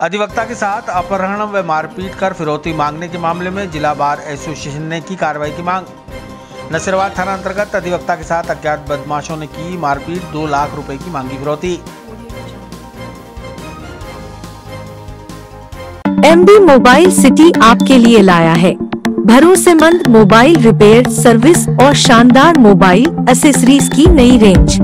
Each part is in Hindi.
अधिवक्ता के साथ अपहरण व मारपीट कर फिरौती मांगने के मामले में जिला बार एसोसिएशन ने की कार्रवाई की मांग। नसीराबाद थाना अंतर्गत अधिवक्ता के साथ अज्ञात बदमाशों ने की मारपीट, दो लाख रुपए की मांगी फिरौती। एमबी मोबाइल सिटी आपके लिए लाया है। भरोसेमंद मोबाइल रिपेयर, सर्विस और शानदार मोबाइल एसेसरीज की नई रेंज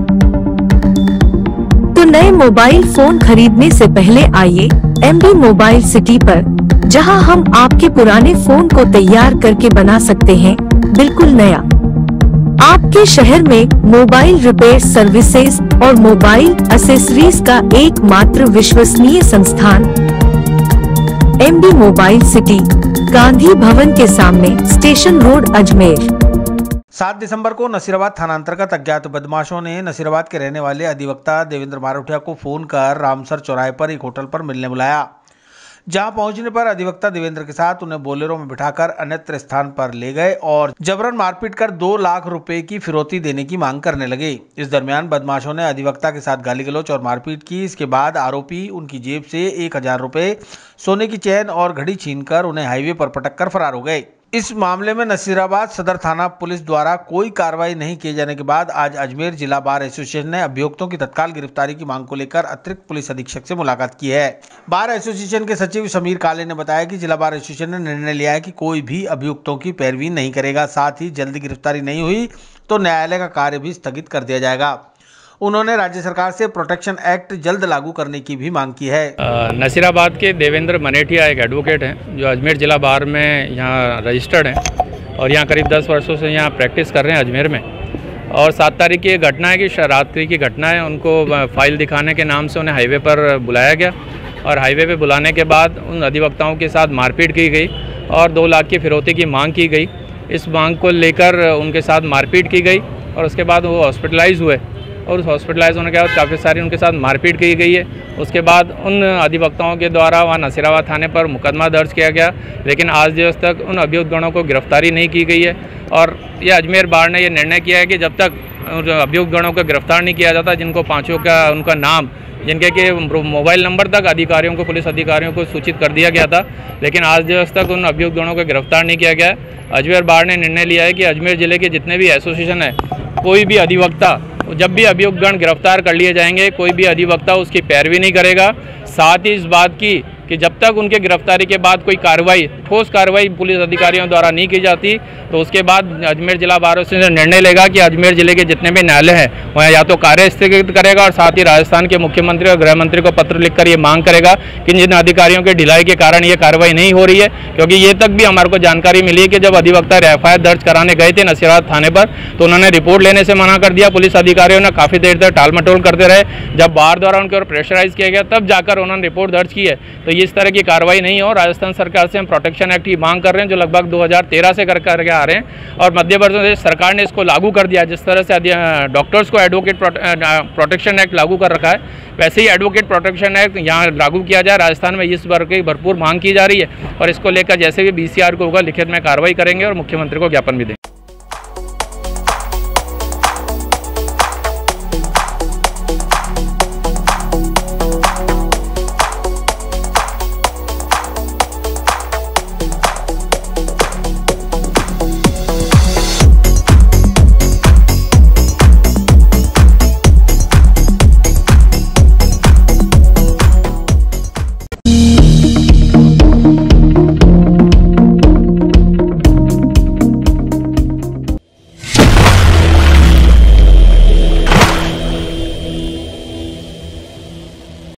तो नए मोबाइल फ़ोन खरीदने से पहले आइए एमबी मोबाइल सिटी पर, जहाँ हम आपके पुराने फ़ोन को तैयार करके बना सकते हैं, बिल्कुल नया। आपके शहर में मोबाइल रिपेयर सर्विसेज़ और मोबाइल एसेसरीज का एकमात्र विश्वसनीय संस्थान MB mobile city Gandhi Bhavan के सामने स्टेशन रोड अजमेर। सात दिसंबर को नसीराबाद थाना अंतर्गत अज्ञात बदमाशों ने नसीराबाद के रहने वाले अधिवक्ता देवेंद्र मारोठिया को फ़ोन कर रामसर चौराहे पर एक होटल पर मिलने बुलाया। जहाँ पहुँचने पर अधिवक्ता देवेंद्र के साथ उन्हें बोलेरो में बिठाकर अन्यत्र स्थान पर ले गए और जबरन मारपीट कर दो लाख रुपए की फिरौती देने की मांग करने लगे। इस दरमियान बदमाशों ने अधिवक्ता के साथ गाली गलौच और मारपीट की। इसके बाद आरोपी उनकी जेब से एक हज़ार रुपए, सोने की चैन और घड़ी छीनकर उन्हें हाईवे पर पटक कर फरार हो गए। इस मामले में नसीराबाद सदर थाना पुलिस द्वारा कोई कार्रवाई नहीं किए जाने के बाद आज अजमेर जिला बार एसोसिएशन ने अभियुक्तों की तत्काल गिरफ्तारी की मांग को लेकर अतिरिक्त पुलिस अधीक्षक से मुलाकात की है। बार एसोसिएशन के सचिव समीर काले ने बताया कि जिला बार एसोसिएशन ने निर्णय लिया है कि कोई भी अभियुक्तों की पैरवी नहीं करेगा, साथ ही जल्दी गिरफ्तारी नहीं हुई तो न्यायालय का कार्य भी स्थगित कर दिया जाएगा। उन्होंने राज्य सरकार से प्रोटेक्शन एक्ट जल्द लागू करने की भी मांग की है। नसीराबाद के देवेंद्र मनेठिया एक एडवोकेट हैं, जो अजमेर ज़िला बार में यहाँ रजिस्टर्ड हैं और यहाँ करीब 10 वर्षों से यहाँ प्रैक्टिस कर रहे हैं अजमेर में। और सात तारीख की घटना है कि रात्रि की घटना है, उनको फ़ाइल दिखाने के नाम से उन्हें हाईवे पर बुलाया गया और हाईवे पे बुलाने के बाद उन अधिवक्ताओं के साथ मारपीट की गई और दो लाख की फिरौती की मांग की गई। इस मांग को लेकर उनके साथ मारपीट की गई और उसके बाद वो हॉस्पिटलाइज हुए। और उस हॉस्पिटलाइज होने के बाद काफ़ी सारी उनके साथ मारपीट की गई है। उसके बाद उन अधिवक्ताओं के द्वारा वहाँ नसीराबाद थाने पर मुकदमा दर्ज किया गया, लेकिन आज दिवस तक उन अभियुक्तगणों को गिरफ्तारी नहीं की गई है। और ये अजमेर बार ने यह निर्णय किया है कि जब तक अभियुक्त गणों को गिरफ़्तार नहीं किया जाता, जिनको पाँचों का, उनका नाम, जिनके के मोबाइल नंबर तक अधिकारियों को, पुलिस अधिकारियों को सूचित कर दिया गया था, लेकिन आज दिवस तक उन अभियुक्तगणों को गिरफ़्तार नहीं किया गया। अजमेर बार ने निर्णय लिया है कि अजमेर ज़िले के जितने भी एसोसिएशन है, कोई भी अधिवक्ता जब भी अभियुक्तगण गिरफ़्तार कर लिए जाएँगे, कोई भी अधिवक्ता उसकी पैरवी नहीं करेगा। साथ ही इस बात की कि जब तक उनके गिरफ्तारी के बाद कोई कार्रवाई, ठोस कार्रवाई पुलिस अधिकारियों द्वारा नहीं की जाती तो उसके बाद अजमेर जिला बार से निर्णय लेगा कि अजमेर ज़िले के जितने भी न्यायालय हैं, वह या तो कार्य स्थगित करेगा और साथ ही राजस्थान के मुख्यमंत्री और गृह मंत्री को पत्र लिखकर ये मांग करेगा कि जिन अधिकारियों के ढिलाई के कारण ये कार्रवाई नहीं हो रही है, क्योंकि ये तक भी हमारे को जानकारी मिली है कि जब अधिवक्ता एफ़ दर्ज कराने गए थे नसीराबाद थाने पर तो उन्होंने रिपोर्ट लेने से मना कर दिया। पुलिस अधिकारियों ने काफ़ी देर तक टाल मटोल करते रहे। जब बार द्वारा उनके ऊपर प्रेशराइज किया गया, तब जाकर उन्होंने रिपोर्ट दर्ज की है। तो इस तरह की कार्रवाई नहीं हो राजस्थान सरकार से हम प्रोटेक्शन एक्ट की मांग कर रहे हैं, जो लगभग 2013 से कर, करके आ रहे हैं। और मध्य प्रदेश सरकार ने इसको लागू कर दिया जिस तरह से डॉक्टर्स को एडवोकेट प्रोटेक्शन एक्ट लागू कर रखा है, वैसे ही एडवोकेट प्रोटेक्शन एक्ट यहाँ लागू किया जाए। राजस्थान में इस वर्ग की भरपूर मांग की जा रही है और इसको लेकर जैसे भी बी को होगा, लिखित में कार्रवाई करेंगे और मुख्यमंत्री को ज्ञापन भी देंगे।